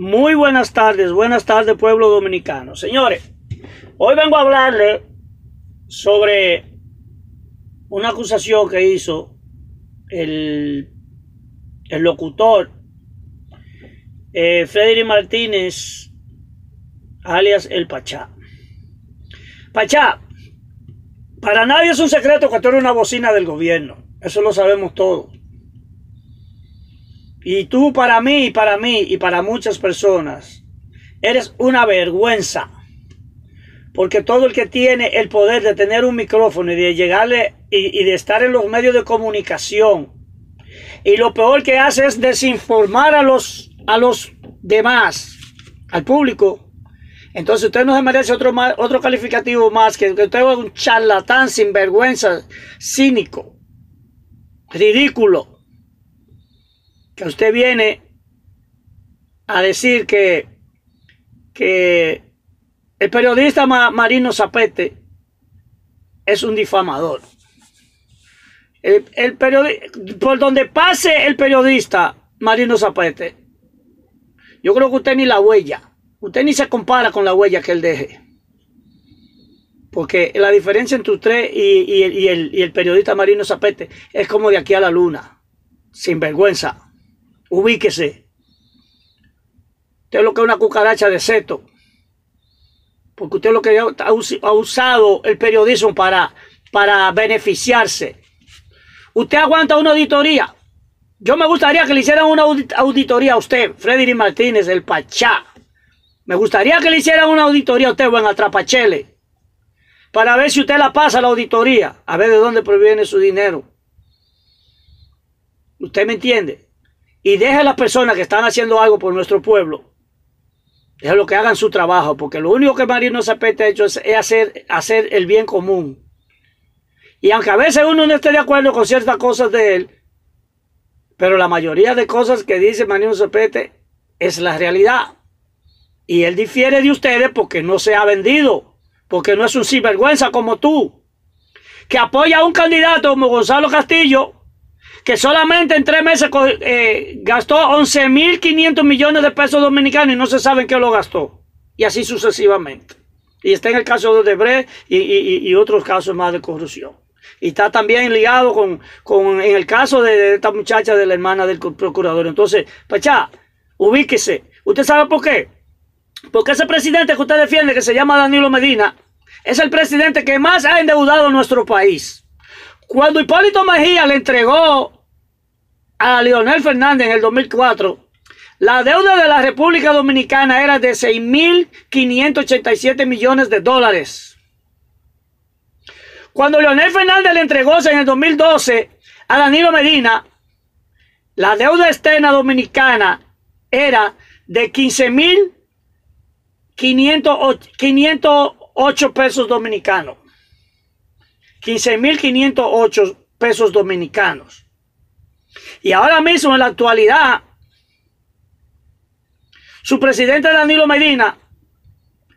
Muy buenas tardes, buenas tardes pueblo dominicano. Señores, hoy vengo a hablarle sobre una acusación que hizo el, el locutor eh, Frederick Martínez, alias El Pachá. Pachá, para nadie es un secreto que tú eres una bocina del gobierno. Eso lo sabemos todos. Y tú para mí, y para mí, y para muchas personas, eres una vergüenza. Porque todo el que tiene el poder de tener un micrófono y de llegarle y, de estar en los medios de comunicación, y lo peor que hace es desinformar a los, a los demás, al público, entonces usted no se merece otro, otro calificativo más que, usted es un charlatán sin vergüenza, cínico, ridículo que usted viene a decir que, que el periodista Marino Zapete es un difamador. El, por donde pase el periodista Marino Zapete, yo creo que usted ni la huella, usted ni se compara con la huella que él deje. Porque la diferencia entre usted y, el, y el periodista Marino Zapete es como de aquí a la luna, sin vergüenza ubíquese. Usted es lo que es una cucaracha de seto. Porque usted lo que ha usado el periodismo para, para beneficiarse. Usted aguanta una auditoría. Yo me gustaría que le hicieran una auditoría a usted, Frederick Martínez, el Pachá. Me gustaría que le hicieran una auditoría a usted, buen atrapachele, para ver si usted la pasa la auditoría, a ver de dónde proviene su dinero. ¿Usted me entiende? Y deje a las personas que están haciendo algo por nuestro pueblo, lo que hagan su trabajo, porque lo único que Marino Zapete ha hecho es, hacer, hacer el bien común. Y aunque a veces uno no esté de acuerdo con ciertas cosas de él, pero la mayoría de cosas que dice Marino Zapete es la realidad. Y él difiere de ustedes porque no se ha vendido, porque no es un sinvergüenza como tú, que apoya a un candidato como Gonzalo Castillo, que solamente en tres meses eh, gastó 11.500 millones de pesos dominicanos y no se sabe en qué lo gastó. Y así sucesivamente. Y está en el caso de Odebrecht y, otros casos más de corrupción. Y está también ligado con, en el caso de, esta muchacha de la hermana del procurador. Entonces, Pachá, ubíquese. ¿Usted sabe por qué? Porque ese presidente que usted defiende, que se llama Danilo Medina, es el presidente que más ha endeudado nuestro país. Cuando Hipólito Mejía le entregó a Leonel Fernández en el 2004, la deuda de la República Dominicana era de 6.587 millones de dólares. Cuando Leonel Fernández le entregó en el 2012 a Danilo Medina, la deuda externa dominicana era de 15.508 pesos dominicanos. 15.508 pesos dominicanos. Y ahora mismo, en la actualidad, su presidente Danilo Medina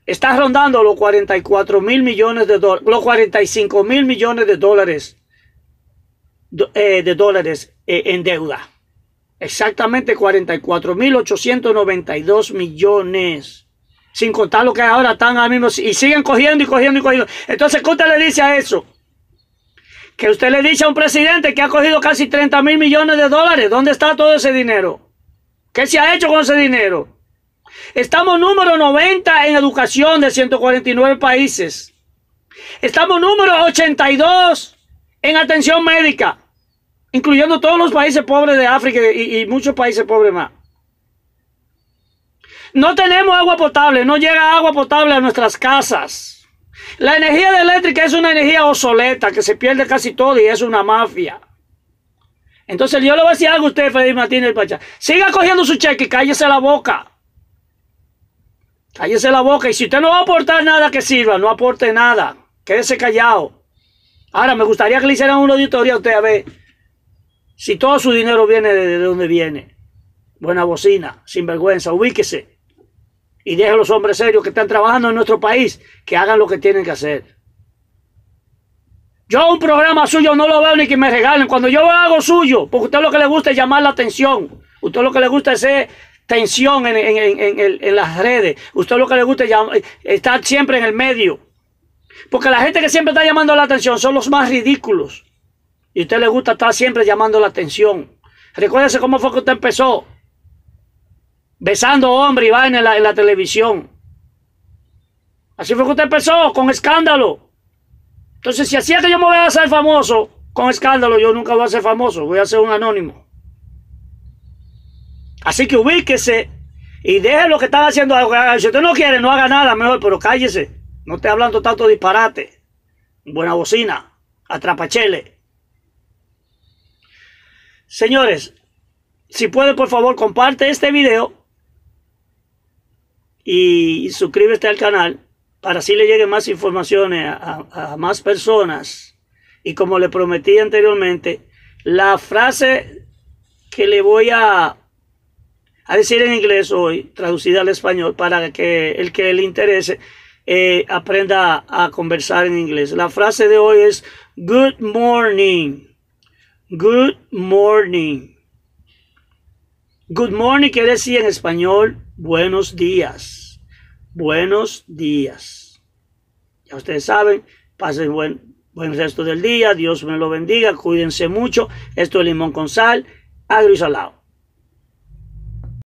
está rondando los 44 mil millones de dólares, los 45 mil millones de dólares, eh, de dólares eh, en deuda. Exactamente 44 mil 892 millones. Sin contar lo que ahora están ahora mismo y siguen cogiendo y cogiendo y cogiendo. Entonces, ¿qué usted le dice a eso? Que usted le dice a un presidente que ha cogido casi 30 mil millones de dólares. ¿Dónde está todo ese dinero? ¿Qué se ha hecho con ese dinero? Estamos número 90 en educación de 149 países. Estamos número 82 en atención médica, incluyendo todos los países pobres de África y, y muchos países pobres más. No tenemos agua potable, no llega agua potable a nuestras casas. La energía eléctrica es una energía obsoleta que se pierde casi todo y es una mafia. Entonces yo le voy a decir algo a usted, Freddy Martínez Pachá. Siga cogiendo su cheque y cállese la boca. Cállese la boca. Y si usted no va a aportar nada que sirva, no aporte nada. Quédese callado. Ahora, me gustaría que le hicieran una auditoría a usted a ver si todo su dinero viene de, de donde viene. Buena bocina, sin vergüenza, ubíquese y deje a los hombres serios que están trabajando en nuestro país que hagan lo que tienen que hacer. Yo un programa suyo no lo veo ni que me regalen. Cuando yo hago suyo, porque a usted lo que le gusta es llamar la atención. Usted lo que le gusta es tensión en, en, las redes. Usted lo que le gusta es estar siempre en el medio. Porque la gente que siempre está llamando la atención son los más ridículos. Y a usted le gusta estar siempre llamando la atención. Recuérdese cómo fue que usted empezó. Besando hombre y vaina en la, televisión. Así fue que usted empezó, con escándalo. Entonces, si hacía que yo me voy a hacer famoso con escándalo, yo nunca voy a ser famoso, voy a ser un anónimo. Así que ubíquese y deje lo que están haciendo. Si usted no quiere, no haga nada mejor, pero cállese. No esté hablando tanto disparate. Buena bocina, atrapachele. Señores, si puede, por favor, comparte este video y suscríbete al canal para así le lleguen más informaciones a, más personas. Y como le prometí anteriormente, la frase que le voy a, a decir en inglés hoy, traducida al español, para que el que le interese eh, aprenda a conversar en inglés. La frase de hoy es Good morning. Good morning. Good morning quiere decir en español buenos días. Buenos días. Ya ustedes saben, pasen buen, buen resto del día. Dios me lo bendiga. Cuídense mucho. Esto es Limón con Sal, agrio y salado.